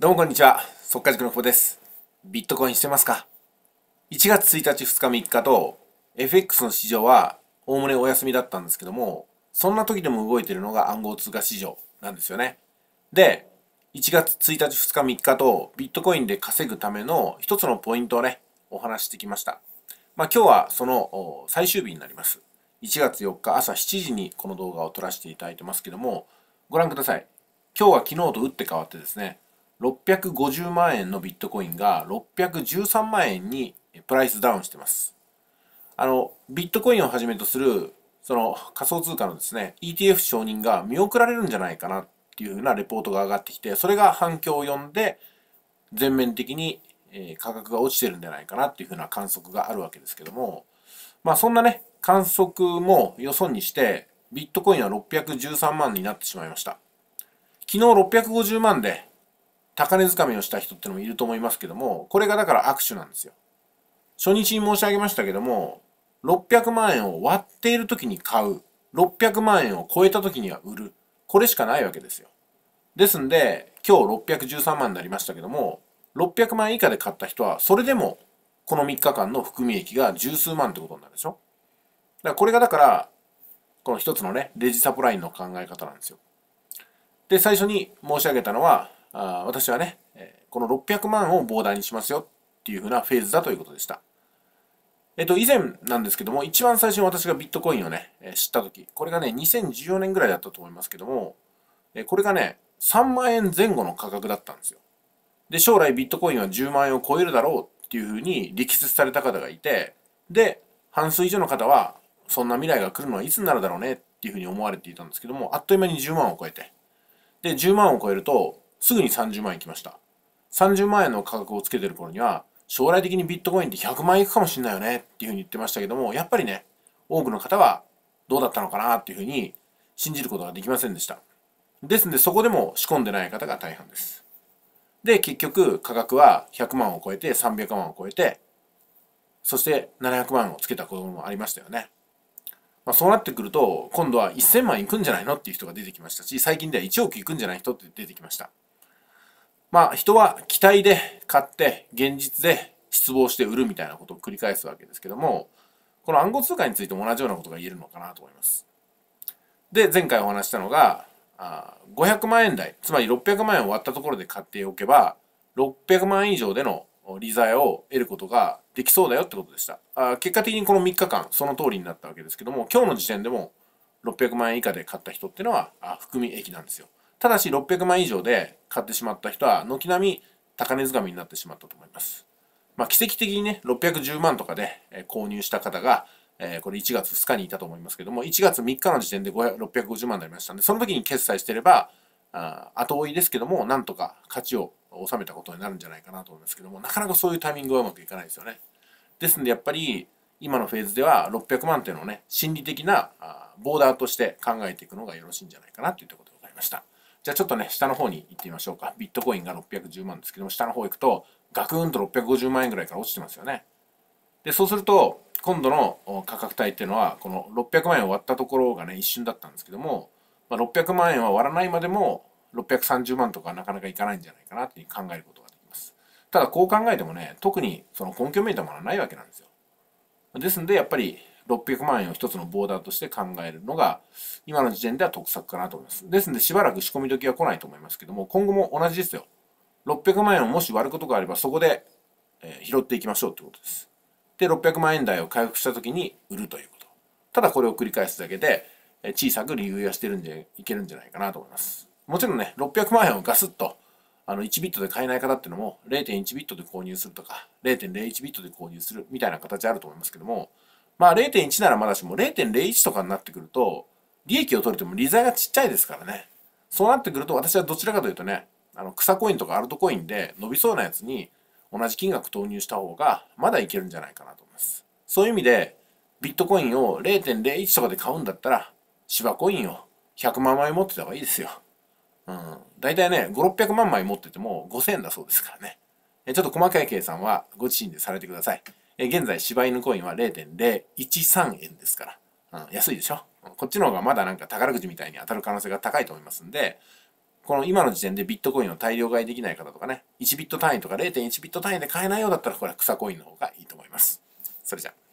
どうもこんにちは。速稼塾の久保です。ビットコインしてますか ?1 月1日、2日、3日と FX の市場はおおむねお休みだったんですけども、そんな時でも動いてるのが暗号通貨市場なんですよね。で、1月1日、2日、3日とビットコインで稼ぐための一つのポイントをね、お話してきました。まあ今日はその最終日になります。1月4日朝7時にこの動画を撮らせていただいてますけども、ご覧ください。今日は昨日と打って変わってですね、650万円のビットコインが613万円にプライスダウンしてます。あの、ビットコインをはじめとする、その仮想通貨のですね、ETF 承認が見送られるんじゃないかなっていうふうなレポートが上がってきて、それが反響を呼んで、全面的に価格が落ちてるんじゃないかなっていうふうな観測があるわけですけども、まあそんなね、観測もよそにして、ビットコインは613万になってしまいました。昨日650万で高値掴みをした人ってのもいると思いますけども、これがだから握手なんですよ。初日に申し上げましたけども、600万円を割っている時に買う、600万円を超えた時には売る、これしかないわけですよ。ですんで、今日613万になりましたけども、600万円以下で買った人は、それでもこの3日間の含み益が十数万ってことになるでしょ。だからこれがだから、この一つのね、レジサプラインの考え方なんですよ。で、最初に申し上げたのは、あ私はね、この600万をボーダーにしますよっていうふうなフェーズだということでした。えっと、以前なんですけども、一番最初に私がビットコインをね、え知ったとき、これがね、2014年ぐらいだったと思いますけども、えこれがね、3万円前後の価格だったんですよ。で、将来ビットコインは10万円を超えるだろうっていうふうに力説された方がいて、で、半数以上の方は、そんな未来が来るのはいつになるだろうねっていうふうに思われていたんですけども、あっという間に10万を超えて、で、10万を超えると、すぐに30万円きました。30万円の価格をつけてる頃には、将来的にビットコインって100万円いくかもしれないよねっていうふうに言ってましたけども、やっぱりね、多くの方はどうだったのかなっていうふうに信じることができませんでした。ですので、そこでも仕込んでない方が大半です。で、結局価格は100万を超えて、300万を超えて、そして700万をつけたこともありましたよね。まあ、そうなってくると、今度は1000万いくんじゃないのっていう人が出てきましたし、最近では1億いくんじゃない人って出てきました。まあ、人は期待で買って、現実で失望して売るみたいなことを繰り返すわけですけども、この暗号通貨についても同じようなことが言えるのかなと思います。で、前回お話したのが、500万円台、つまり600万円を割ったところで買っておけば、600万円以上での利ざやを得ることができそうだよってことでした。あ結果的にこの3日間、その通りになったわけですけども、今日の時点でも600万円以下で買った人っていうのは含み益なんですよ。ただし600万以上で買ってしまった人は軒並み高値掴みになってしまったと思います。まあ奇跡的にね、610万とかで購入した方が、えーこれ1月2日にいたと思いますけども、1月3日の時点で650万になりましたんで、その時に決済してれば、あ後追いですけども、なんとか価値を収めたことになるんじゃないかなと思いますけども、なかなかそういうタイミングはうまくいかないですよね。ですんでやっぱり今のフェーズでは600万っていうのをね心理的なボーダーとして考えていくのがよろしいんじゃないかなといったことでございましたじゃあちょっとね下の方に行ってみましょうか。ビットコインが610万ですけども下の方行くとガクンと650万円ぐらいから落ちてますよね。でそうすると今度の価格帯っていうのはこの600万円を割ったところがね一瞬だったんですけども、まあ、600万円は割らないまでも630万とかなかなかいかないんじゃないかなっていう考えることができます。ただこう考えてもね特にその根拠めいたものはないわけなんですよ。ですんでやっぱり600万円を一つのボーダーとして考えるのが今の時点では得策かなと思います。ですんでしばらく仕込み時は来ないと思いますけども今後も同じですよ。600万円をもし割ることがあればそこで、え拾っていきましょうってことです。で600万円台を回復した時に売るということ。ただこれを繰り返すだけでえ小さく利用はしてるんでいけるんじゃないかなと思います。もちろんね600万円をガスッとあの1ビットで買えない方っていうのも0.1ビットで購入するとか0.01ビットで購入するみたいな形あると思いますけどもまあ0.1ならまだしも0.01とかになってくると利益を取れても利ざやがちっちゃいですからねそうなってくると私はどちらかというとねあの草コインとかアルトコインで伸びそうなやつに同じ金額投入した方がまだいけるんじゃないかなと思いますそういう意味でビットコインを0.01とかで買うんだったら芝コインを100万枚持ってた方がいいですようん、大体ね、5、600万枚持ってても5000円だそうですからね。ちょっと細かい計算はご自身でされてください。え現在、柴犬コインは0.013円ですから、うん、安いでしょ？こっちの方がまだなんか宝くじみたいに当たる可能性が高いと思いますんで、この今の時点でビットコインを大量買いできない方とかね、1ビット単位とか0.1ビット単位で買えないようだったら、これは草コインの方がいいと思います。それじゃあ。